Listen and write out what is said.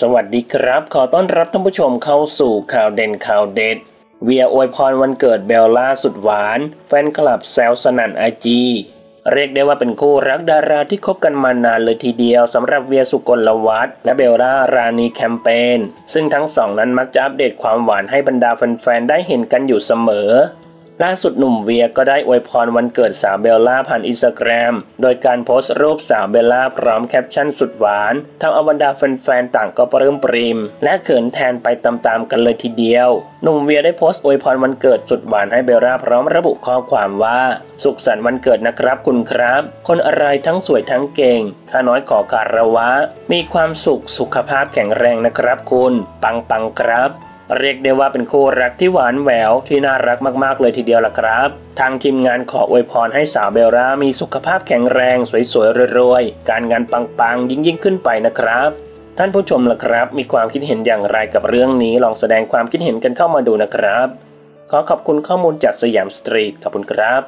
สวัสดีครับ ขอต้อนรับท่านผู้ชมเข้าสู่ข่าวเด่นข่าวเด็ด เวียอวยพรวันเกิดเบลล่าสุดหวาน แฟนคลับแซวสนั่นไอจีเรียกได้ว่าเป็นคู่รักดาราที่คบกันมานานเลยทีเดียวสำหรับเวียสุกลวัฒน์และเบลล่ารานีแคมเปญซึ่งทั้งสองนั้นมักจะอัปเดตความหวานให้บรรดาแฟนๆได้เห็นกันอยู่เสมอ ล่าสุดหนุ่มเวียก็ได้อวยพรวันเกิดสาวเบลล่าผ่านอินสตาแกรม โดยการโพสต์รูปสาวเบลล่าพร้อมแคปชั่นสุดหวานทำเอาบรรดาแฟนๆต่างก็ปลื้มปริม และเขินแทนไปตามๆกันเลยทีเดียว หนุ่มเวียได้โพสต์อวยพรวันเกิดสุดหวานให้เบลล่าพร้อมระบุข้อความว่า สุขสันต์วันเกิดนะครับคุณครับ คนอะไรทั้งสวยทั้งเก่ง ข้าน้อยขอคาระวะ มีความสุขสุขภาพแข็งแรงนะครับคุณ ปังปังครับ เรียกได้ว่าเป็นคู่รักที่หวานแหววที่น่ารักมากๆเลยทีเดียวล่ะครับ ทางทีมงานขออวยพรให้สาวเบลล่ามีสุขภาพแข็งแรง สวยๆรวยๆ การงานปังๆ ยิ่งๆ ขึ้นไปนะครับ ท่านผู้ชมล่ะครับ มีความคิดเห็นอย่างไรกับเรื่องนี้ลองแสดงความคิดเห็นกันเข้ามาดูนะครับ ขอขอบคุณข้อมูลจากสยามสตรีทขอบคุณครับ